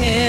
yeah.